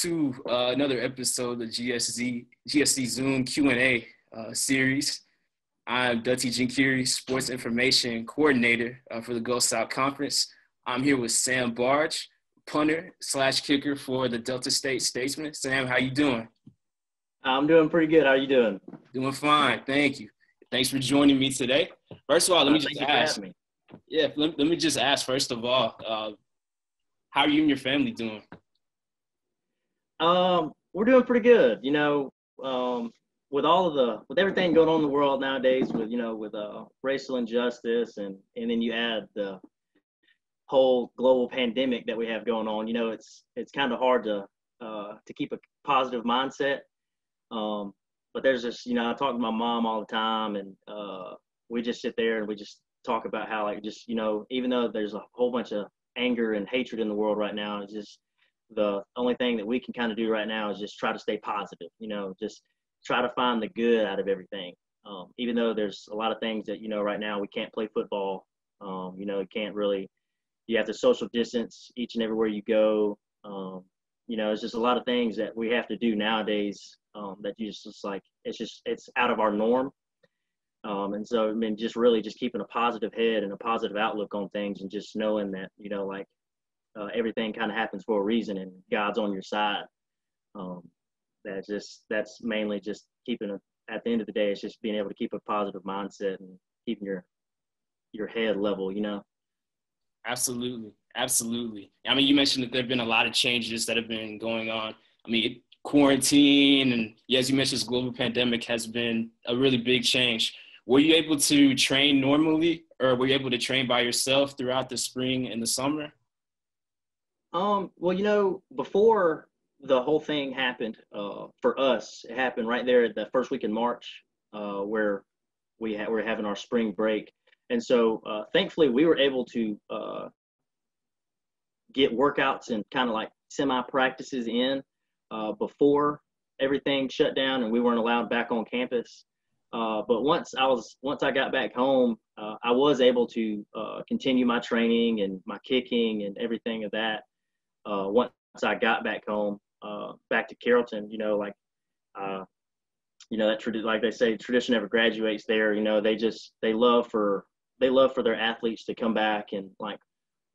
To uh, another episode of the GSZ GSC Zoom Q&A uh, series. I'm Datti Jinkiri, Sports Information Coordinator uh, for the Gulf South Conference. I'm here with Sam Barge, punter slash kicker for the Delta State Statesmen. Sam, how you doing? I'm doing pretty good. How are you doing? Doing fine, thank you. Thanks for joining me today. First of all, let me just ask. Me. Yeah, let, let, me just ask. First of all, uh, how are you and your family doing? Um, we're doing pretty good. You know, um, with all of the with everything going on in the world nowadays, with you know, with uh, racial injustice, and and then you add the whole global pandemic that we have going on. You know, it's it's kind of hard to uh, to keep a positive mindset. Um, but there's just you know, I talk to my mom all the time, and uh, we just sit there and we just talk about how like just you know, even though there's a whole bunch of anger and hatred in the world right now, it's just the only thing that we can kind of do right now is just try to stay positive, you know, just try to find the good out of everything. Um, even though there's a lot of things that, you know, right now we can't play football, um, you know, you can't really, you have to social distance each and everywhere you go. Um, you know, it's just a lot of things that we have to do nowadays um, that you just, just like, it's just, it's out of our norm. Um, and so, I mean, just really just keeping a positive head and a positive outlook on things and just knowing that, you know, like uh, everything kind of happens for a reason and God's on your side. Um, that's just that's mainly just keeping a, at the end of the day, it's just being able to keep a positive mindset and keeping your your head level, you know. Absolutely, absolutely. I mean, you mentioned that there've been a lot of changes that have been going on. I mean, quarantine and yeah, as you mentioned, this global pandemic has been a really big change. Were you able to train normally, or were you able to train by yourself throughout the spring and the summer? Um, well, you know, before the whole thing happened, uh, for us, it happened right there at the first week in March, uh, where we ha- we're having our spring break, and so uh, thankfully we were able to uh, get workouts and kind of like semi practices in uh, before everything shut down and we weren't allowed back on campus. Uh, but once I was once I got back home, I was able to continue my training and my kicking and everything of that uh, once I got back home, uh, back to Carrollton, you know, like, uh, you know, that tradi- like they say, tradition never graduates there. You know, they just they love for they love for their athletes to come back and like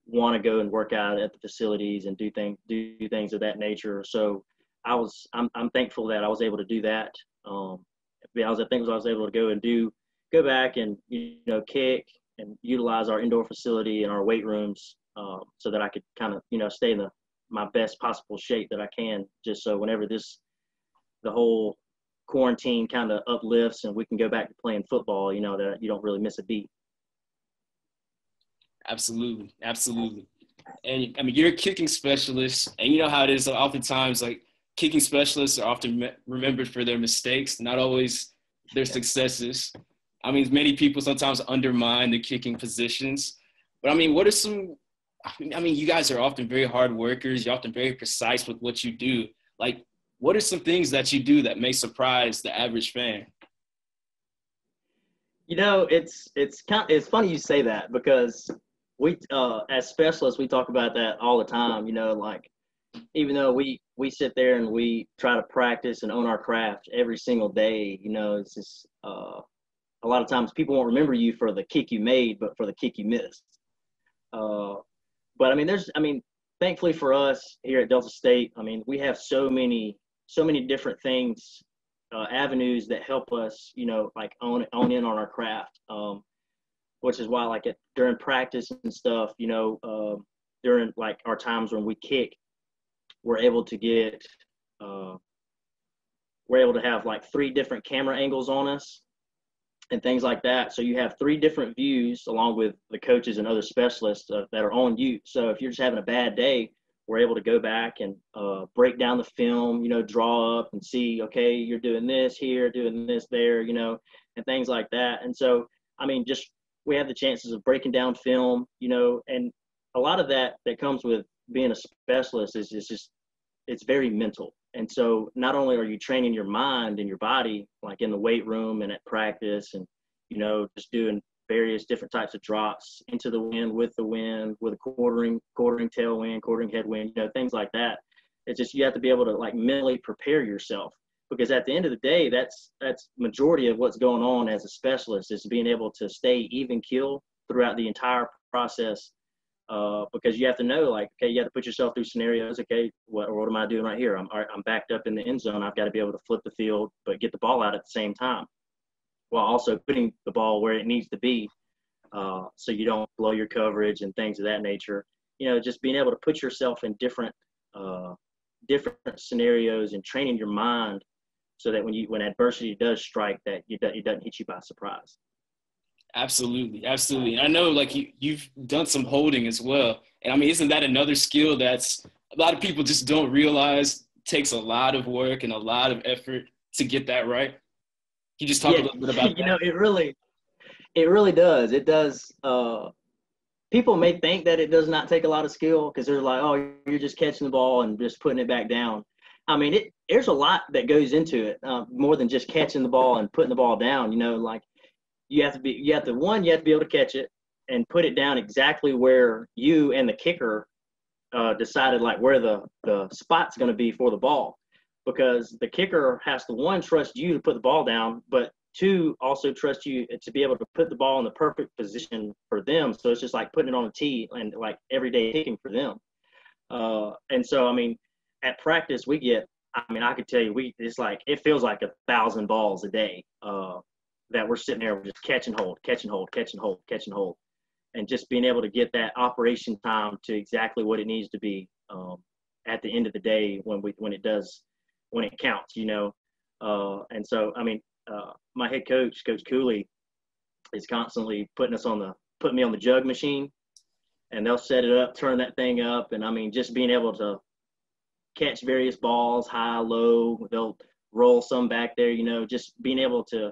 want to go and work out at the facilities and do things do things of that nature. So I was I'm I'm thankful that I was able to do that. Um, I was I think I was able to go and do go back and you know kick and utilize our indoor facility and our weight rooms um, so that I could kind of you know stay in the my best possible shape that I can, just so whenever this the whole quarantine kind of uplifts and we can go back to playing football, you know that you don't really miss a beat. Absolutely, absolutely. And I mean, you're a kicking specialist, and you know how it is. Oftentimes, like kicking specialists are often remembered for their mistakes, not always their successes. I mean, many people sometimes undermine the kicking positions. But I mean, what are some I mean, you guys are often very hard workers. You're often very precise with what you do. Like, what are some things that you do that may surprise the average fan? You know, it's it's kind of, it's funny you say that because we uh, as specialists we talk about that all the time. You know, like even though we we sit there and we try to practice and own our craft every single day, you know, it's just uh, a lot of times people won't remember you for the kick you made, but for the kick you missed. Uh, but I mean, there's, I mean, thankfully for us here at Delta State, I mean, we have so many, so many different things, uh, avenues that help us, you know, like own own in on our craft. Um, which is why, like, it, during practice and stuff, you know, uh, during like our times when we kick, we're able to get, uh, we're able to have like three different camera angles on us and things like that. So you have three different views along with the coaches and other specialists uh, that are on you. So if you're just having a bad day, we're able to go back and uh, break down the film, you know, draw up and see, okay, you're doing this here, doing this there, you know, and things like that. And so, I mean, just we have the chances of breaking down film, you know, and a lot of that that comes with being a specialist is, is just it's very mental. And so not only are you training your mind and your body, like in the weight room and at practice and, you know, just doing various different types of drops into the wind with the wind with a quartering, quartering tailwind, quartering headwind, you know, things like that. It's just you have to be able to like mentally prepare yourself because at the end of the day, that's that's majority of what's going on as a specialist is being able to stay even keel throughout the entire process. Uh, because you have to know, like, okay, you have to put yourself through scenarios. Okay, what, what am I doing right here? I'm I'm backed up in the end zone. I've got to be able to flip the field, but get the ball out at the same time, while also putting the ball where it needs to be, uh, so you don't blow your coverage and things of that nature. You know, just being able to put yourself in different uh, different scenarios and training your mind so that when you when adversity does strike, that it doesn't hit you by surprise. Absolutely, absolutely. And I know like you, you've done some holding as well, and I mean, isn't that another skill that's a lot of people just don't realize takes a lot of work and a lot of effort to get that right? Can you just talk yeah, a little bit about you that? know, it really, it really does. It does. Uh, people may think that it does not take a lot of skill because they're like, oh, you're just catching the ball and just putting it back down. I mean, it there's a lot that goes into it, uh, more than just catching the ball and putting the ball down. You know, like you have to be, you have to one, you have to be able to catch it and put it down exactly where you and the kicker uh, decided, like where the the spot's going to be for the ball, because the kicker has to one trust you to put the ball down, but two also trust you to be able to put the ball in the perfect position for them. So it's just like putting it on a tee and like everyday kicking for them. Uh, and so I mean, at practice we get I mean I could tell you we it's like it feels like a thousand balls a day uh, that we're sitting there we're just catch and hold, catch and hold, catch and hold, catch and hold, and just being able to get that operation time to exactly what it needs to be um, at the end of the day when we when it does when it counts, you know. Uh, and so I mean uh, my head coach, Coach Cooley, is constantly putting us on the putting me on the jug machine, and they'll set it up, turn that thing up, and I mean just being able to catch various balls, high, low. They'll roll some back there, you know, just being able to,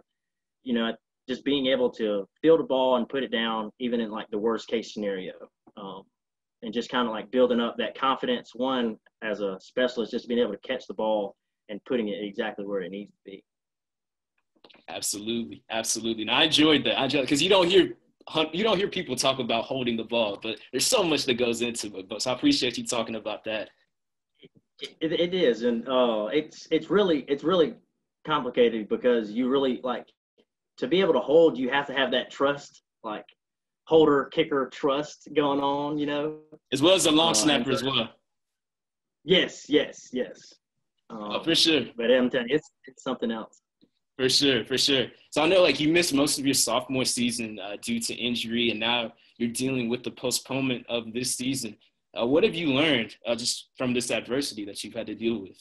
you know, just being able to field a ball and put it down, even in like the worst case scenario. Um, and just kind of like building up that confidence, one, as a specialist, just being able to catch the ball and putting it exactly where it needs to be. Absolutely, absolutely. And I enjoyed that. I enjoyed because you don't hear you don't hear people talk about holding the ball, but there's so much that goes into it. But so I appreciate you talking about that. It, it is, and uh, it's it's really it's really complicated because you really like to be able to hold. You have to have that trust, like holder kicker trust going on. You know, as well as a long uh, snapper as well. Yes, yes, yes. Um, oh, for sure. But I'm telling you, it's it's something else. For sure, for sure. So I know like you missed most of your sophomore season uh, due to injury, and now you're dealing with the postponement of this season. Uh, what have you learned uh, just from this adversity that you've had to deal with?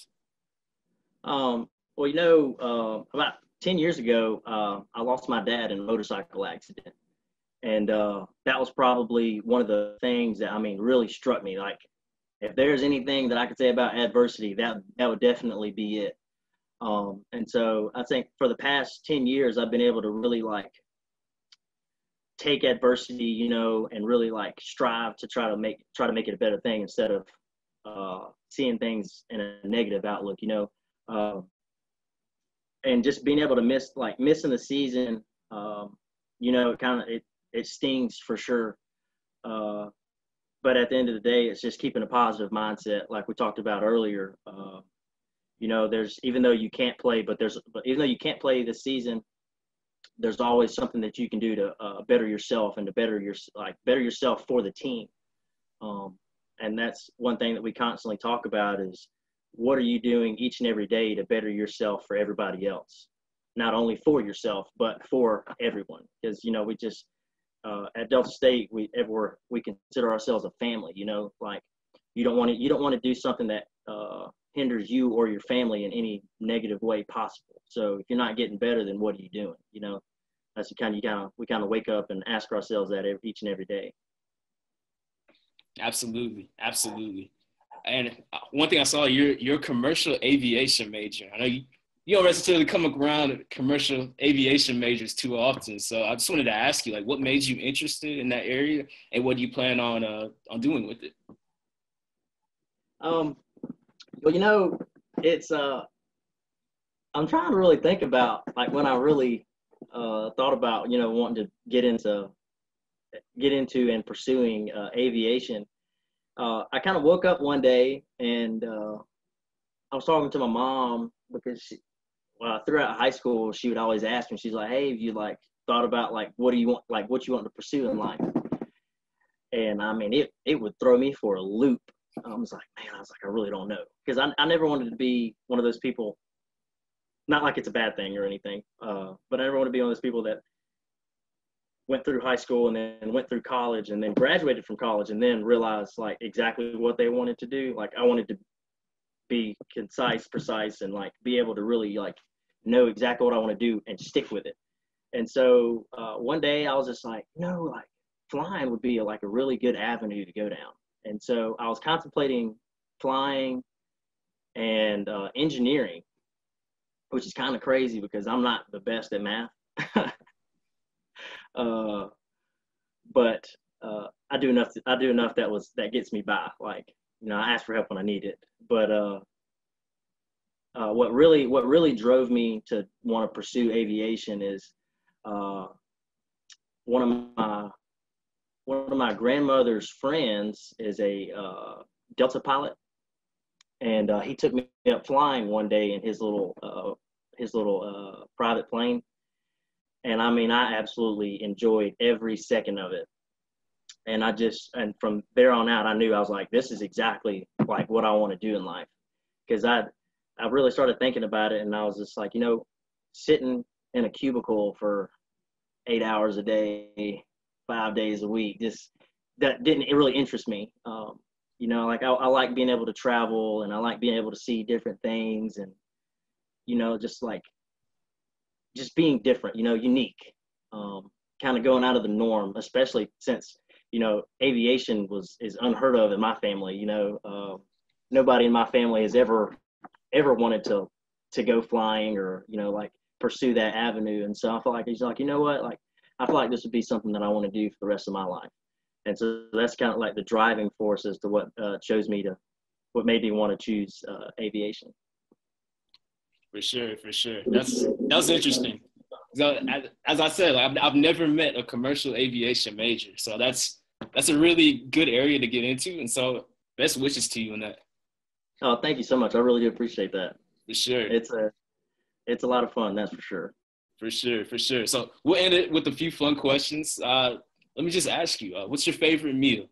Um, well, you know, uh, about 10 years ago, uh, I lost my dad in a motorcycle accident. And uh, that was probably one of the things that, I mean, really struck me. Like, if there's anything that I could say about adversity, that, that would definitely be it. Um, and so I think for the past 10 years, I've been able to really like take adversity, you know, and really like strive to try to make try to make it a better thing instead of uh, seeing things in a negative outlook, you know. Uh, and just being able to miss like missing the season, um, you know, it kind of it it stings for sure. Uh, but at the end of the day, it's just keeping a positive mindset, like we talked about earlier. Uh, you know, there's even though you can't play, but there's but even though you can't play this season, there's always something that you can do to uh, better yourself and to better your like better yourself for the team. Um, and that's one thing that we constantly talk about is what are you doing each and every day to better yourself for everybody else, not only for yourself but for everyone. Because you know we just uh, at Delta State we ever we consider ourselves a family. You know, like you don't want to you don't want to do something that uh, hinders you or your family in any negative way possible. So if you're not getting better, then what are you doing? You know, that's the kind of you kind of we kind of wake up and ask ourselves that every, each and every day. Absolutely, absolutely. And uh, one thing I saw, you're you're commercial aviation major. I know you, you don't necessarily come around commercial aviation majors too often. So I just wanted to ask you, like, what made you interested in that area, and what do you plan on uh, on doing with it? Um, well, you know, it's uh, I'm trying to really think about like when I really uh, thought about you know wanting to get into get into and pursuing uh, aviation. Uh, I kind of woke up one day and uh, I was talking to my mom because she, well, throughout high school, she would always ask me. She's like, "Hey, have you like thought about like what do you want, like what you want to pursue in life?" And I mean, it it would throw me for a loop. I was like, man, I was like, I really don't know because I I never wanted to be one of those people. Not like it's a bad thing or anything, uh, but I never want to be one of those people that went through high school and then went through college and then graduated from college and then realized like exactly what they wanted to do. Like I wanted to be concise, precise, and like be able to really like know exactly what I want to do and stick with it. And so uh, one day I was just like, no, like flying would be like a really good avenue to go down. And so I was contemplating flying and uh, engineering, which is kind of crazy because I'm not the best at math. uh, but uh, I do enough. I do enough that was that gets me by. Like you know, I ask for help when I need it. But uh, uh, what really what really drove me to want to pursue aviation is uh, one of my one of my grandmother's friends is a uh, Delta pilot, and uh, he took me up flying one day in his little uh, his little uh, private plane, and I mean I absolutely enjoyed every second of it and I just and from there on out, I knew I was like, this is exactly like what I want to do in life, because I I really started thinking about it, and I was just like, you know, sitting in a cubicle for eight hours a day, five days a week, just that didn't really interest me. Um, you know, like I, I like being able to travel, and I like being able to see different things, and you know, just like just being different, you know, unique. Um, kind of going out of the norm, especially since you know, aviation was is unheard of in my family. You know, uh, nobody in my family has ever ever wanted to to go flying or you know like pursue that avenue. And so I feel like he's like, you know what, like I feel like this would be something that I want to do for the rest of my life. And so that's kind of like the driving force as to what uh, chose me to, what made me want to choose uh, aviation. For sure, for sure. That's that's interesting. So as, as I said, like, I've, I've never met a commercial aviation major, so that's that's a really good area to get into. And so best wishes to you in that. Oh, thank you so much. I really do appreciate that. For sure. It's a it's a lot of fun, that's for sure. For sure, for sure. So we'll end it with a few fun questions. Uh, let me just ask you, uh, what's your favorite meal?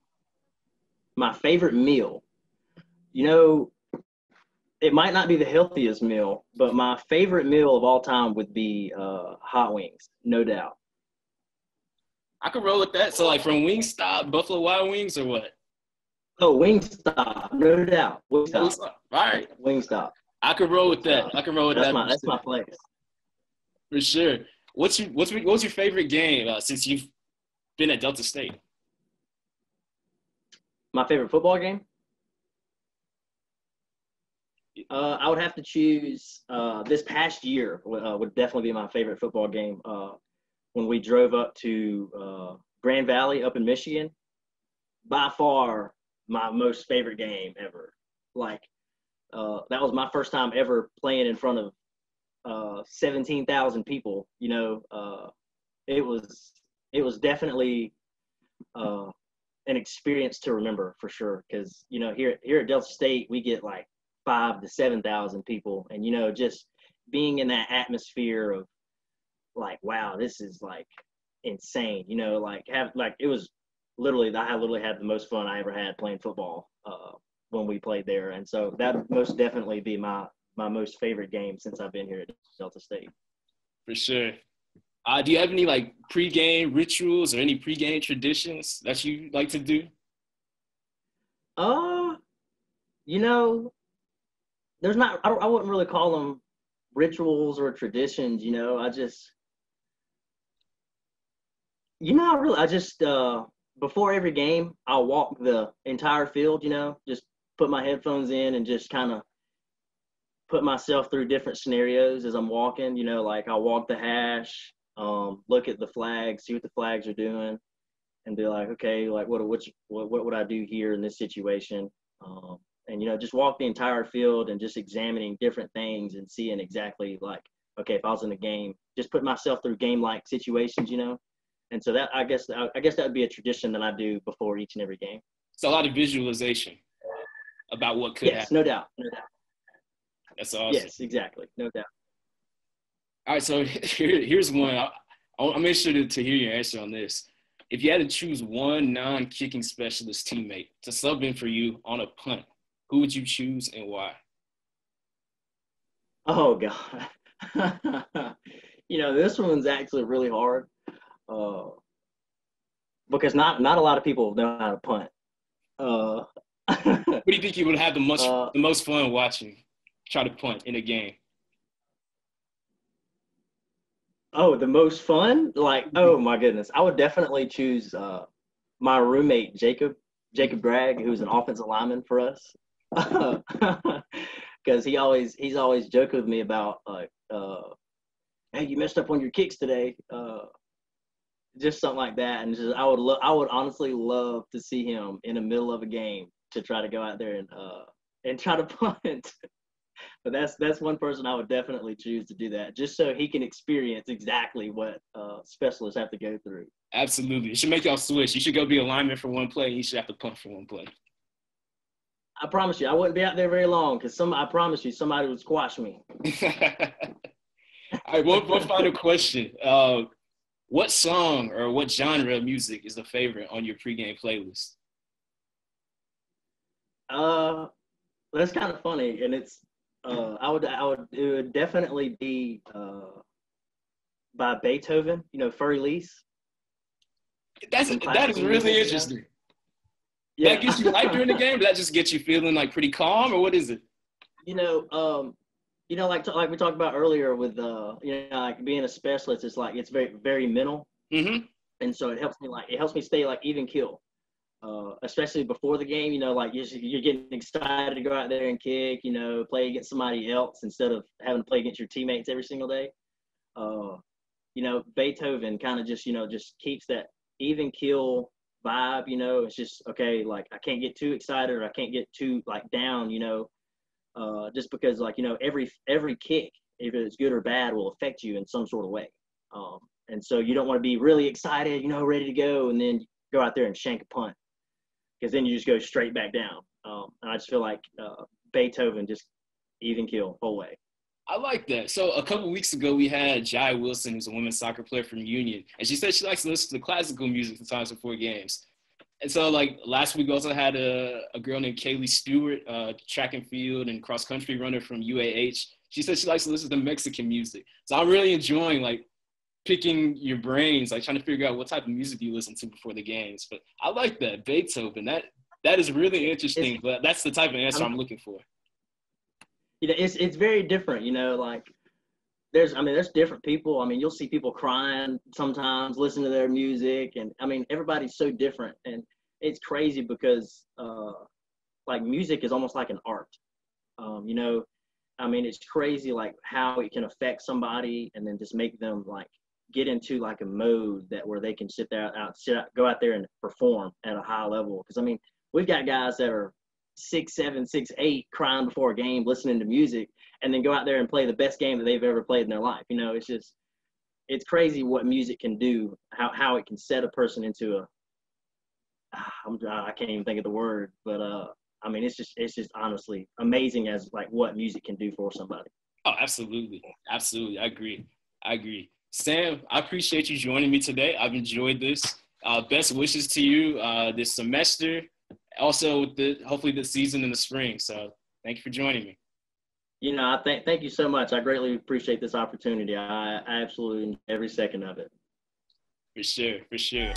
My favorite meal. You know, it might not be the healthiest meal, but my favorite meal of all time would be uh, hot wings, no doubt. I could roll with that. So like from Wingstop, Buffalo Wild Wings, or what? Oh, Wingstop, no doubt. Wingstop. Wingstop. All right. Wingstop. I could roll with that. I could roll with that's that. My, that's my place. For sure. What's your what's what's your favorite game uh, since you've been at Delta State? My favorite football game. Uh, I would have to choose uh, this past year uh, would definitely be my favorite football game. Uh, when we drove up to uh, Grand Valley up in Michigan, by far my most favorite game ever. Like uh, that was my first time ever playing in front of uh, 17,000 people. You know, it was it was definitely an experience to remember for sure. Because you know here here at Delta State we get like five to seven thousand people, and you know just being in that atmosphere of like, wow, this is like insane. You know, like have like it was literally I literally had the most fun I ever had playing football uh, when we played there, and so that most definitely be my my most favorite game since I've been here at Delta State. For sure. Uh, do you have any like pregame rituals or any pregame traditions that you like to do? Uh, you know, there's not. I, I wouldn't really call them rituals or traditions. You know, I just you know, I really, I just uh, before every game, I'll walk the entire field. You know, just put my headphones in and just kind of put myself through different scenarios as I'm walking. You know, like I'll walk the hash, um, look at the flags, see what the flags are doing, and be like, okay, like what what what, what would I do here in this situation? Um, and you know, just walk the entire field and just examining different things and seeing exactly like, okay, if I was in a game, just put myself through game-like situations. You know, and so that I guess I guess that would be a tradition that I do before each and every game. It's a lot of visualization about what could yes, happen. no doubt, no doubt. That's awesome. Yes, exactly. No doubt. All right, so here, here's one. I, I'll make sure to, to hear your answer on this. If you had to choose one non-kicking specialist teammate to sub in for you on a punt, who would you choose and why? Oh God, you know this one's actually really hard uh, because not not a lot of people know how to punt. Uh, what do you think you would have the most uh, the most fun watching? Try to punt in a game. Oh, the most fun? Like, oh my goodness, I would definitely choose uh, my roommate Jacob Jacob Bragg, who's an offensive lineman for us, because he always he's always joking with me about like, uh, hey, you messed up on your kicks today, uh, just something like that, and just I would lo- I would honestly love to see him in the middle of a game to try to go out there and uh, and try to punt but that's that's one person I would definitely choose to do that, just so he can experience exactly what uh, specialists have to go through. Absolutely, it should make y'all switch. You should go be a lineman for one play, and you should have to punt for one play. I promise you, I wouldn't be out there very long because some. I promise you, somebody would squash me. All right, one, one final question. Uh, what song or what genre of music is the favorite on your pregame playlist? Uh, that's kind of funny, and it's uh, I would I would it would definitely be uh, by Beethoven. You know, Für Elise. That's that is really interesting. Yeah. That gets you hyped during the game. Does That just gets you feeling like pretty calm, or what is it? You know, um, you know, like like we talked about earlier with uh, you know, like being a specialist, it's like it's very very mental, mm-hmm. and so it helps me like it helps me stay like even kill uh, especially before the game. You know, like you're, you're getting excited to go out there and kick. You know, play against somebody else instead of having to play against your teammates every single day. Uh, you know, Beethoven kind of just you know just keeps that even kill vibe. You know, it's just okay. Like I can't get too excited or I can't get too like down. You know, uh, just because like you know every every kick, if it's good or bad, will affect you in some sort of way. Um, and so you don't want to be really excited, you know, ready to go, and then go out there and shank a punt because then you just go straight back down. Um, and I just feel like uh, Beethoven just even kill whole way. I like that. So a couple weeks ago, we had Jai Wilson, who's a women's soccer player from Union, and she said she likes to listen to classical music sometimes before games. And so, like last week, we also had a, a girl named Kaylee Stewart, uh, track and field and cross country runner from UAH. She said she likes to listen to Mexican music. So I'm really enjoying like picking your brains, like trying to figure out what type of music you listen to before the games. But I like that Beethoven. That that is really interesting. But that's the type of answer I'm looking for. You know, it's it's very different. You know, like there's I mean there's different people. I mean you'll see people crying sometimes, listen to their music, and I mean everybody's so different, and it's crazy because uh, like music is almost like an art. Um, you know, I mean it's crazy like how it can affect somebody and then just make them like get into like a mode that where they can sit there out, sit out, go out there and perform at a high level. Because I mean, we've got guys that are six, seven, six, eight, crying before a game, listening to music, and then go out there and play the best game that they've ever played in their life. You know, it's just it's crazy what music can do, how how it can set a person into a I'm, I can't even think of the word, but uh, I mean, it's just it's just honestly amazing as like what music can do for somebody. Oh, absolutely, absolutely, I agree, I agree. Sam, I appreciate you joining me today. I've enjoyed this. Uh, best wishes to you uh, this semester, also the hopefully the season in the spring. So thank you for joining me. You know, I thank thank you so much. I greatly appreciate this opportunity. I, I absolutely every second of it. For sure, for sure.